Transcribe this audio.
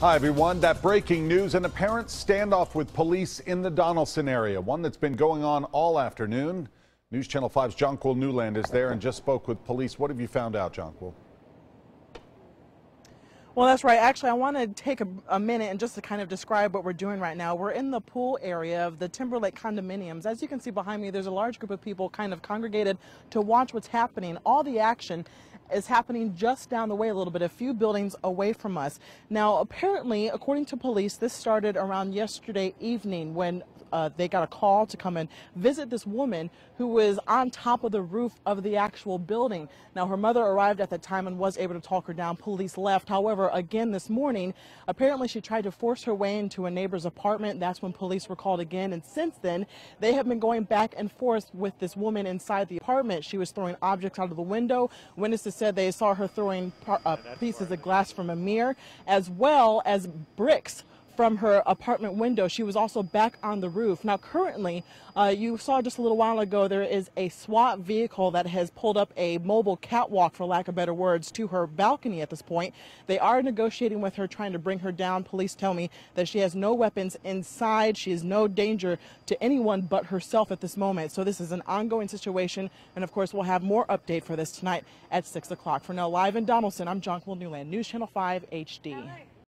Hi, everyone. That breaking news an apparent standoff with police in the Donelson area, one that's been going on all afternoon. News Channel 5's Jonquil Newland is there and just spoke with police. What have you found out, Jonquil? Well, that's right. Actually, I want to take a, a, minute and just to kind of describe what we're doing right now. We're in the pool area of the Timberlake condominiums. As you can see behind me, there's a large group of people kind of congregated to watch what's happening. All the action is happening just down the way a little bit, a few buildings away from us. Now, apparently, according to police, this started around yesterday evening when uh, they got a call to come and visit this woman who was on top of the roof of the actual building. Now, her mother arrived at the time and was able to talk her down. Police left. However, again this morning, apparently she tried to force her way into a neighbor's apartment. That's when police were called again. And since then, they have been going back and forth with this woman inside the apartment. She was throwing objects out of the window. Witnesses said they saw her throwing uh, pieces of glass from a mirror as well as bricks from her apartment window. She was also back on the roof. Now, currently, uh, you saw just a little while ago, there is a SWAT vehicle that has pulled up a mobile catwalk, for lack of better words, to her balcony at this point. They are negotiating with her, trying to bring her down. Police tell me that she has no weapons inside. She is no danger to anyone but herself at this moment. So this is an ongoing situation. And of course, we'll have more update for this tonight at 6 o'clock. For now, live in Donelson, I'm Jonquil Newland, News Channel 5 HD.